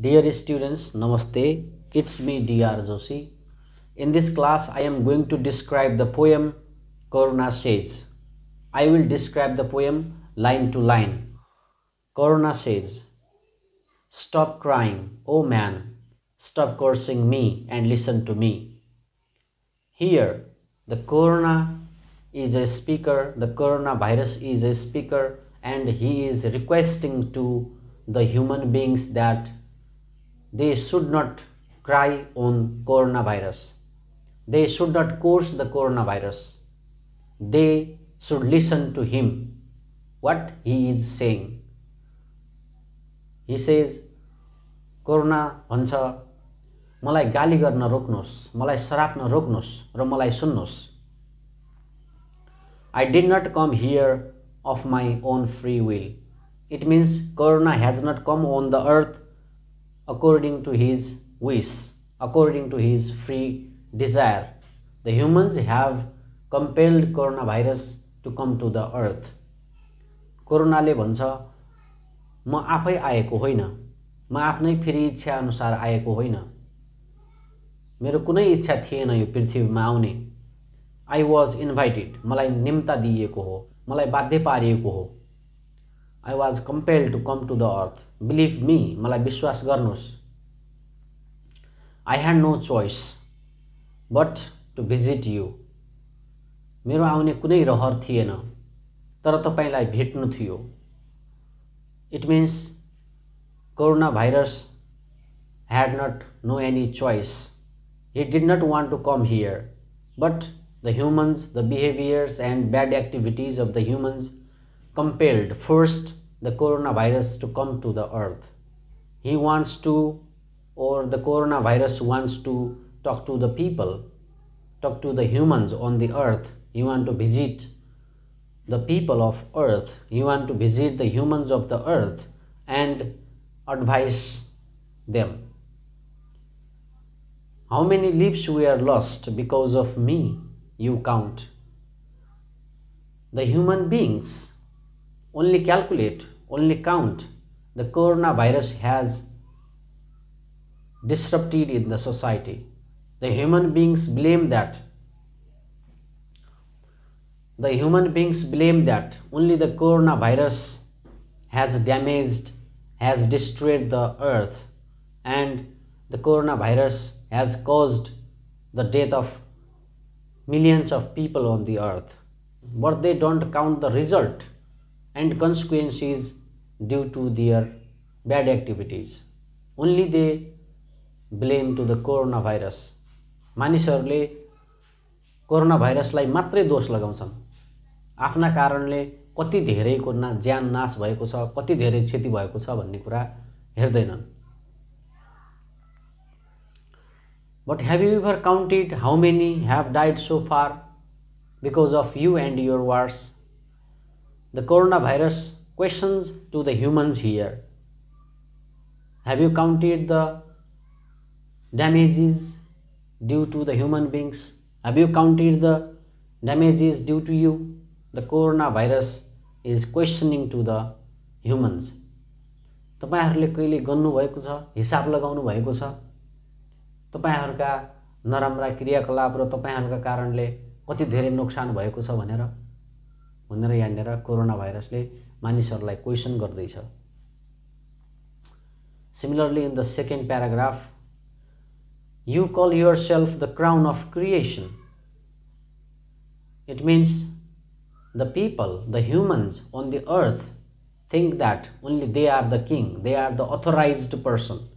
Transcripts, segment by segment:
Dear students, Namaste. It's me, D.R. Joshi. In this class, I am going to describe the poem Corona Says. I will describe the poem line to line. Corona says, Stop crying, oh man. Stop cursing me and listen to me. Here, the Corona is a speaker, the coronavirus is a speaker, and he is requesting to the human beings that they should not cry on coronavirus. They should not curse the coronavirus. They should listen to him, what he is saying. He says, corona भन्छ मलाई गाली गर्न रोक्नुहोस् मलाई सराप्न रोक्नुहोस् र मलाई सुन्नुहोस् I did not come here of my own free will. It means Corona has not come on the earth according to his wish, according to his free desire. The humans have compelled coronavirus to come to the earth. कोरोनाले भन्छ म आफै आएको होइन म आफ्नै फेरि अनुसार आएको होइन मेरो कुनै इच्छा थिएन यो पृथ्वीमा आउने आई वाज इन्भाइटेड मलाई निम्ता दिइएको हो मलाई बाध्य पारिएको हो I was compelled to come to the earth believe me मलाई विश्वास गर्नुहोस् I had no choice but to visit you मेरो आउने कुनै रहर थिएन तर तपाईँलाई भेट्नु थियो it means corona virus had not no any choice he did not want to come here but the humans the behaviors and bad activities of the humans compelled first the coronavirus to come to the earth he wants to or the coronavirus wants to talk to the people talk to the humans on the earth he want to visit the people of earth he want to visit the humans of the earth and advise them how many lives were lost because of me? You count. The human beings only calculate, only count. The coronavirus has disrupted in the society. The human beings blame that. The human beings blame that only the coronavirus has damaged, has destroyed the earth, and the coronavirus has caused the death of millions of people on the earth. But they don't count the result and consequences due to their bad activities. Only they blame to the coronavirus. मानिसहरूले corona भाइरसलाई मात्रै दोष लगाउँछन् आफ्ना कारणले कति धेरैको ना ज्यान नाश भएको छ कति धेरै क्षति भएको छ भन्ने कुरा हेर्दैनन् But have you ever counted how many have died so far because of you and your wars? The coronavirus questions to the humans here. Have you counted the damages due to the human beings? Have you counted the damages due to you? The coronavirus is questioning to the humans. तपाईँहरूले कहिले गर्नुभएको छ हिसाब लगाउनु भएको छ तपाईँहरूका नराम्रा क्रियाकलाप र तपाईँहरूका कारणले कति धेरै नोक्सान भएको छ भनेर भनेर यहाँनिर कोरोना भाइरसले मानिसहरूलाई क्वेसन गर्दैछ similarly in the second paragraph you call yourself the crown of creation it means the people the humans on the earth think that only they are the king they are the authorize person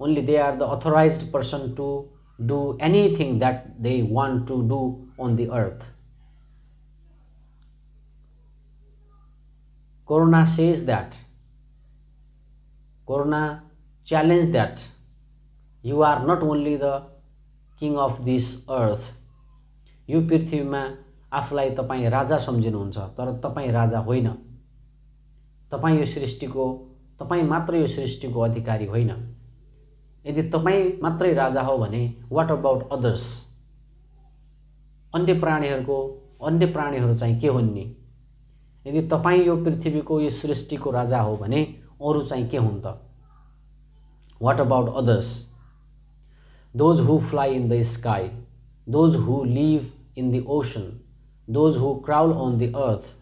only they are the authorized person to do anything that they want to do on the earth corona says that. Corona challenged that. You are not only the king of this earth. यो पृथ्वीमा आफूलाई तपाईँ राजा सम्झिनुहुन्छ तर तपाईँ राजा होइन। तपाईँ यो सृष्टिको तपाईँ मात्र यो सृष्टिको अधिकारी होइन। यदि तपाईँ मात्रै राजा हो भने वाट अबाउट अदर्स अन्य प्राणीहरूको अन्य प्राणीहरू चाहिँ के हुन् नि? यदि तपाईँ यो पृथ्वीको यो सृष्टिको राजा हो भने अरू चाहिँ के हुन् त What about others? Those who fly in the sky, those who live in the ocean, those who crawl on the earth,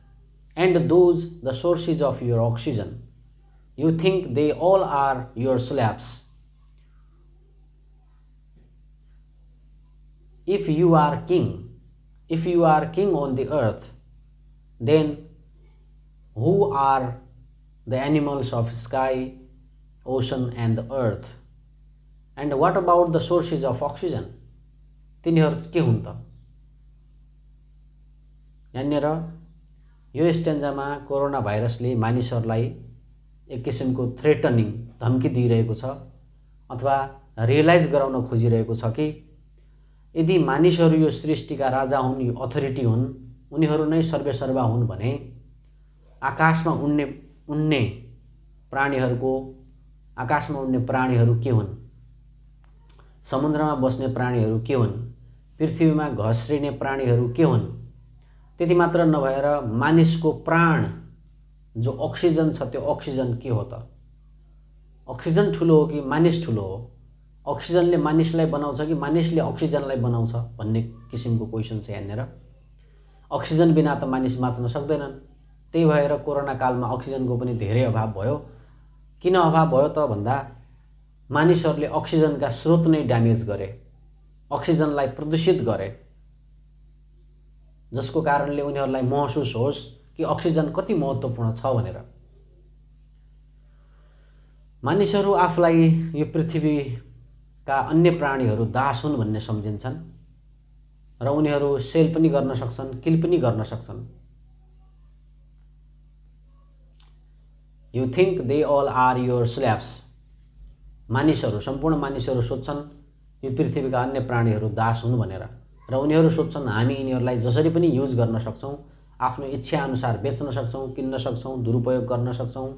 and those the sources of your oxygen. You think they all are your slaves. If you are king, if you are king on the earth, then who are the animals of sky, ocean, and the earth? And what about the sources of oxygen? तिनीहरू के हुन् त यहाँनिर यो स्ट्यान्जामा corona भाइरसले मानिसहरूलाई एक किसिमको threatening धम्की दिइरहेको छ अथवा रियलाइज गराउन खोजिरहेको छ कि यदि मानिसहरू यो सृष्टिका राजा हुन् यो अथोरिटी हुन् उनीहरू नै सर्वेसर्वा हुन् भने आकाशमा उड्ने उड्ने प्राणीहरूको आकाशमा उड्ने प्राणीहरू के हुन्? समुद्रमा बस्ने प्राणीहरू के हुन्? पृथ्वीमा घस्रिने प्राणीहरू के हुन्? त्यति मात्र नभएर मानिसको प्राण जो अक्सिजन छ त्यो अक्सिजन के हो त? अक्सिजन ठुलो हो कि मानिस ठुलो हो? अक्सिजनले मानिसलाई बनाउँछ कि मानिसले अक्सिजनलाई बनाउँछ भन्ने किसिमको क्वेसन छ यहाँनिर। अक्सिजन बिना त मानिस बाँच्न सक्दैनन्। त्यही भएर कोरोना कालमा अक्सिजनको पनि धेरै अभाव भयो। किन अभाव भयो त भन्दा मानिसहरूले अक्सिजनका स्रोत नै ड्यामेज गरे अक्सिजनलाई प्रदूषित गरे। जसको कारणले उनीहरूलाई महसुस होस् कि अक्सिजन कति महत्त्वपूर्ण छ भनेर। मानिसहरू आफूलाई यो पृथ्वीका अन्य प्राणीहरू दास हुन् भन्ने सम्झिन्छन् र उनीहरू सेल पनि गर्न सक्छन् किल पनि गर्न सक्छन्। You think they all are your slaves मानिसहरू सम्पूर्ण मानिसहरू सोध्छन् यो पृथ्वीका अन्य प्राणीहरू दास हुन् भनेर। र उनीहरू सोध्छन् हामी यिनीहरूलाई जसरी पनि युज गर्न सक्छौँ आफ्नो इच्छाअनुसार बेच्न सक्छौँ किन्न सक्छौँ दुरुपयोग गर्न सक्छौँ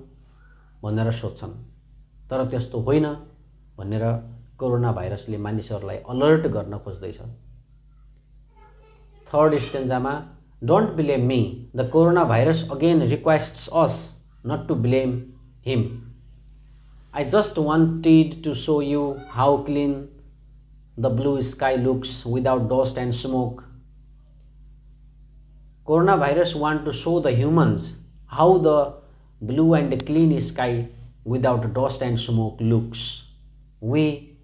भनेर सोध्छन्। तर त्यस्तो होइन भनेर कोरोना भाइरसले मानिसहरूलाई अलर्ट गर्न खोज्दैछ। Third स्टेन्जामा don't blame me the corona virus again requests us not to blame him. I just wanted to show you how clean the blue sky looks without dust and smoke. Coronavirus want to show the humans how the blue and clean sky without dust and smoke looks. We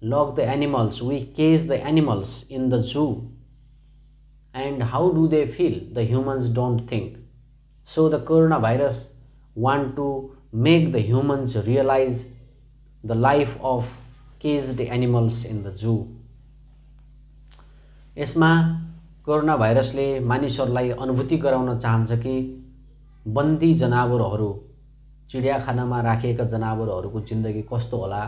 lock the animals, we cage the animals in the zoo. And how do they feel? The humans don't think. So the coronavirus want to make the humans realize the life of caged animals in the zoo. यसमा corona भाइरसले मानिसहरूलाई अनुभूति गराउन चाहन्छ कि बन्दी जनावरहरू चिडियाखानामा राखिएका जनावरहरूको जिन्दगी कस्तो होला?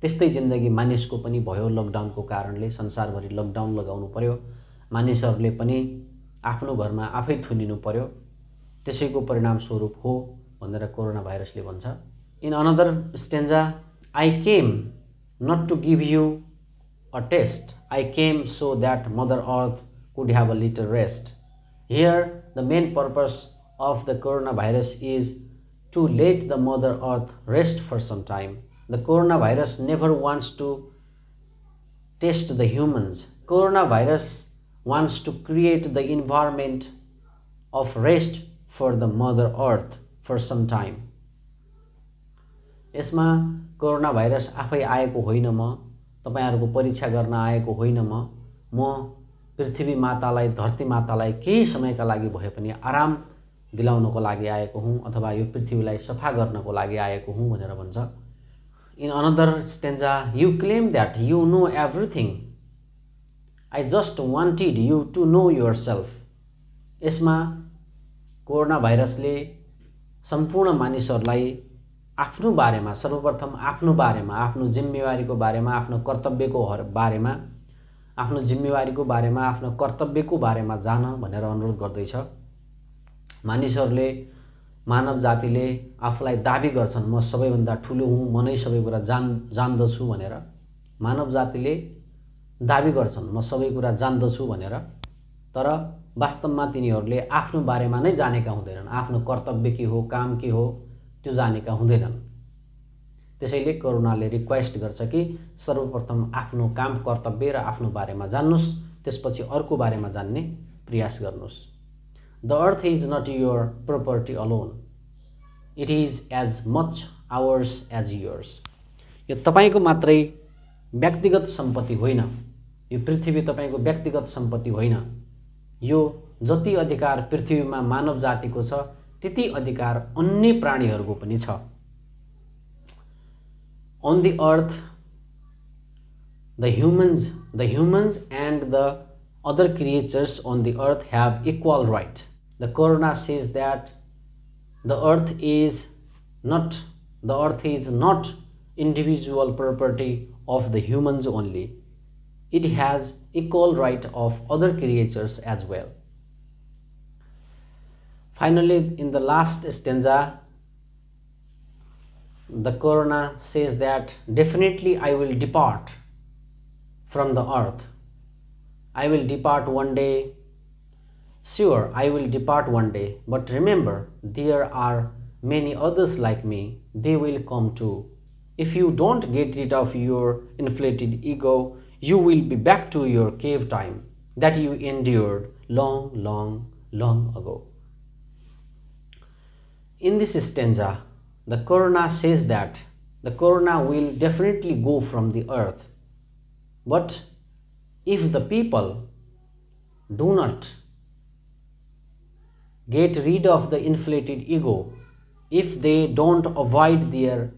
त्यस्तै जिन्दगी मानिसको पनि भयो लकडाउनको कारणले संसारभरि लकडाउन लगाउनु पर्यो। मानिसहरूले पनि आफ्नो घरमा आफै थुनिनु पर्यो। त्यसैको परिणामस्वरूप हो भनेर कोरोना भाइरसले भन्छ in another stanza I came not to give you a test I came so that mother earth could have a little rest here the main purpose of the corona virus is to let the mother earth rest for some time the corona virus never wants to test the humans corona virus wants to create the environment of rest for the mother earth for some time यसमा corona virus आफै आएको होइन म तपाईँहरूको परीक्षा गर्न आएको होइन म म पृथ्वी मातालाई धरती मातालाई केही समयका लागि भए पनि आराम दिलाउनको लागि आएको हुँ अथवा यो पृथ्वीलाई सफा गर्नको लागि आएको हुँ भनेर भन्छ। In another stanza you claim that you know everything I just wanted you to know yourself यसमा कोरोना भाइरसले सम्पूर्ण मानिसहरूलाई आफ्नो बारेमा सर्वप्रथम आफ्नो बारेमा आफ्नो जिम्मेवारीको बारेमा आफ्नो कर्तव्यको बारेमा आफ्नो जिम्मेवारीको बारेमा आफ्नो कर्तव्यको बारेमा जान भनेर अनुरोध गर्दैछ। मानिसहरूले मानव जातिले आफूलाई दाबी गर्छन् म सबैभन्दा ठुलो हुँ म नै सबै कुरा जान जान्दछु भनेर। मानव जातिले दाबी गर्छन् म सबै कुरा जान्दछु भनेर। तर वास्तवमा तिनीहरूले आफ्नो बारेमा नै जानेका हुँदैनन्। आफ्नो कर्तव्य के हो काम के हो त्यो जानेका हुँदैनन्। त्यसैले करुणाले रिक्वेस्ट गर्छ कि सर्वप्रथम आफ्नो काम कर्तव्य र आफ्नो बारेमा जान्नुहोस् त्यसपछि अर्को बारेमा जान्ने प्रयास गर्नुहोस् the earth is not your property alone it is as much ours as yours यो तपाईँको मात्रै व्यक्तिगत सम्पत्ति होइन। यो पृथ्वी तपाईँको व्यक्तिगत सम्पत्ति होइन। यो जति अधिकार में मानव जाति को त्यति अधिकार अन्य प्राणीहरूको पनि छ। On earth the humans the humans and the other creatures on the earth have equal right the corona says that the earth is not the earth is not individual property of the humans only it has equal right of other creatures as well finally in the last stanza the Corona says that definitely I will depart from the earth. I will depart one day. Sure, I will depart one day. But remember, there are many others like me. They will come too. If you don't get rid of your inflated ego, you will be back to your cave time that you endured long, long, long ago. In this stanza, the corona says that the corona will definitely go from the earth. But if the people do not get rid of the inflated ego, if they don't avoid their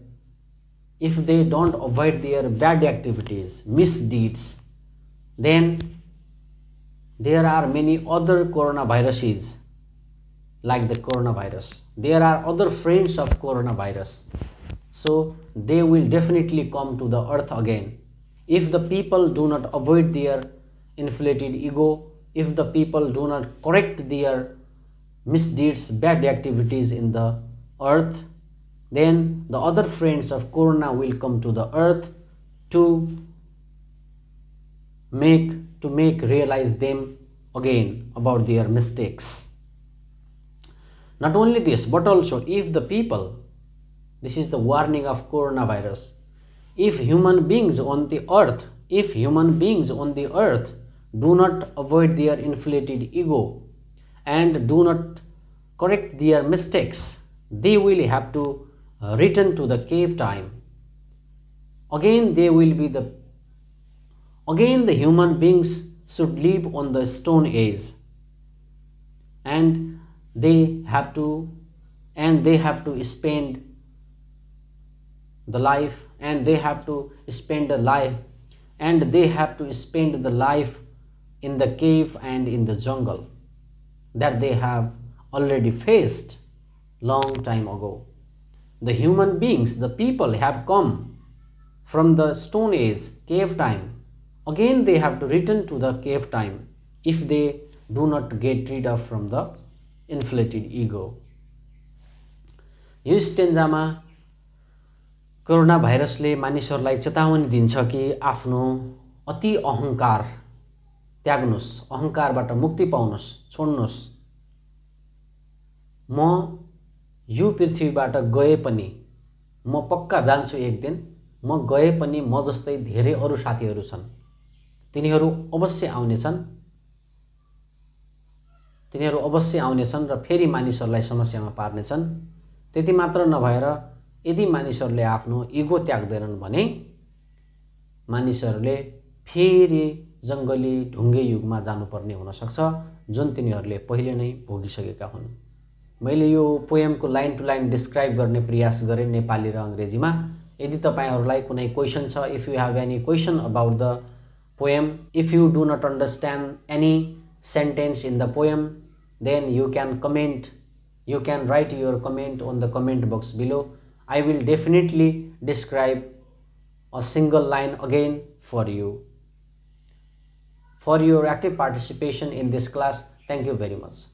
if they don't avoid their bad activities, misdeeds, then there are many other coronaviruses like the coronavirus. There are other friends of coronavirus. So they will definitely come to the earth again. If the people do not avoid their inflated ego, if the people do not correct their misdeeds, bad activities in the earth, then the other friends of corona will come to the earth to make to make realize them again about their mistakes. Not only this, but also if the people, this is the warning of coronavirus, if human beings on the earth, if human beings on the earth do not avoid their inflated ego and do not correct their mistakes, they will have to Uh, return to the cave time. Again, they will be the again the human beings should live on the stone age and they have to and they have to spend the life and they have to spend a life and they have to spend the life in the cave and in the jungle that they have already faced long time ago the human beings the people have come from the stone age cave time again they have to return to the cave time if they do not get rid of from the inflated ego यो स्टेन्जामा corona भाइरसले मानिसहरूलाई चेतावनी दिन्छ कि आफ्नो अति अहङ्कार त्याग्नुहोस् अहङ्कारबाट मुक्ति पाउनुहोस् छोड्नुहोस् म यो पृथ्वीबाट गए पनि म पक्का जान्छु एक दिन म गए पनि म जस्तै धेरै अरू साथीहरू छन्। तिनीहरू अवश्य आउनेछन् तिनीहरू अवश्य आउनेछन् र फेरि मानिसहरूलाई समस्यामा पार्नेछन् त्यति मात्र नभएर यदि मानिसहरूले आफ्नो इगो त्याग्दैनन् भने मानिसहरूले फेरि जङ्गली ढुङ्गे युगमा जानुपर्ने हुनसक्छ जुन तिनीहरूले पहिले नै भोगिसकेका हुन्। मैले यो पोएमको लाइन टु लाइन डिस्क्राइब गर्ने प्रयास गरेँ नेपाली र अङ्ग्रेजीमा। यदि तपाईँहरूलाई कुनै क्वेसन छ if you have any question about the poem if you do not understand any sentence in the poem then you can comment you can write your comment on the comment box below I will definitely describe a single line again for you for your active participation in this class thank you very much